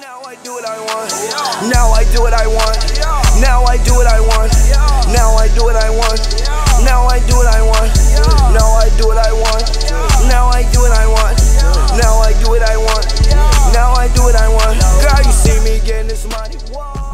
Now I do what I want. Now I do what I want. Now I do what I want. Now I do what I want. Now I do what I want. Now I do what I want. Now I do what I want. Now I do what I want. Now I do what I want. Girl, you see me getting this money. Whoa.